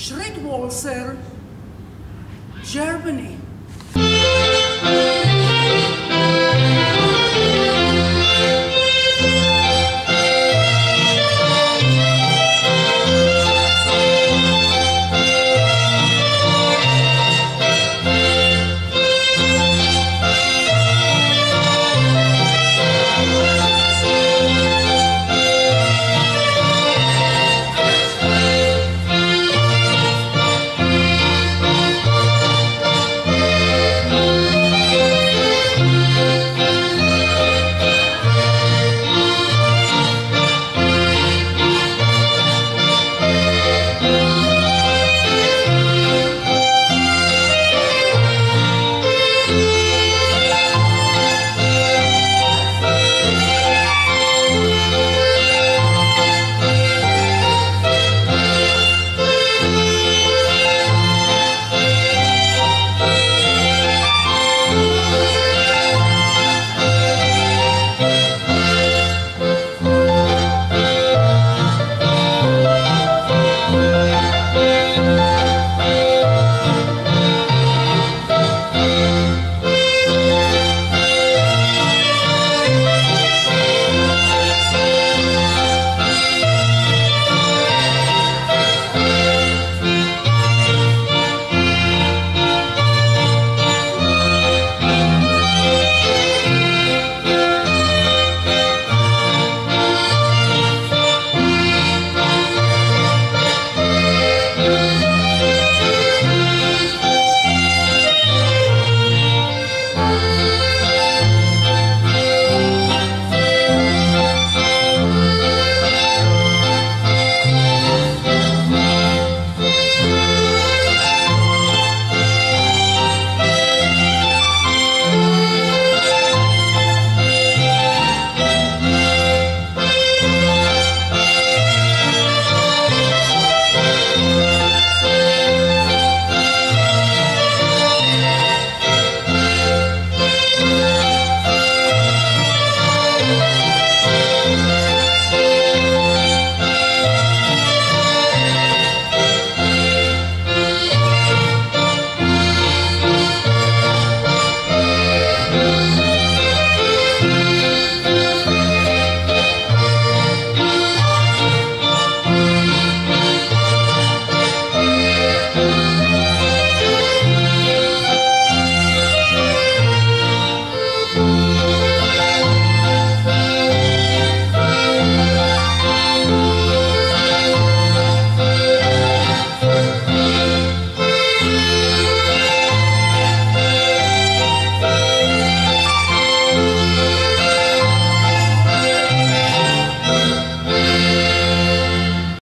Schrittwalser, Germany.